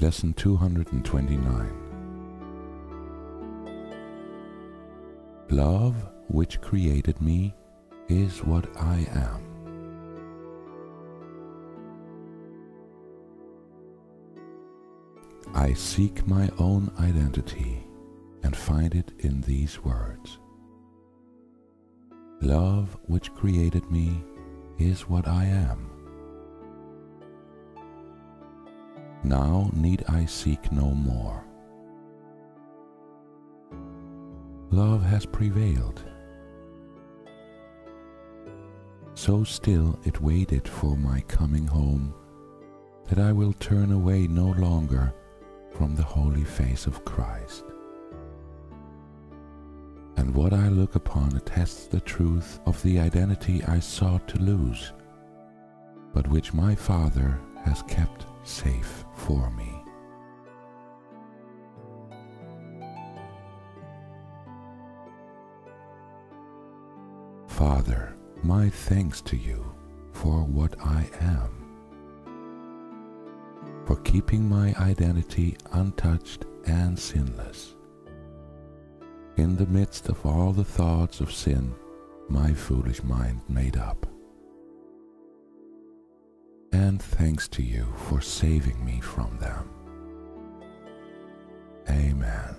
Lesson 229 Love, which created me, is what I am. I seek my own identity and find it in these words. Love, which created me, is what I am. Now need I seek no more. Love has prevailed. So still it waited for my coming home that I will turn away no longer from the holy face of Christ. And what I look upon attests the truth of the identity I sought to lose, but which my Father has kept safe for me. Father, my thanks to you for what I am, for keeping my identity untouched and sinless. In the midst of all the thoughts of sin my foolish mind made up and thanks to you for saving me from them. Amen.